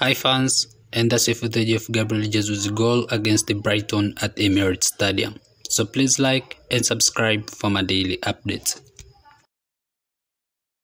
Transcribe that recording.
Hi fans, and that's a footage of Gabriel Jesus' goal against the Brighton at Emirates Stadium. So please like and subscribe for my daily updates.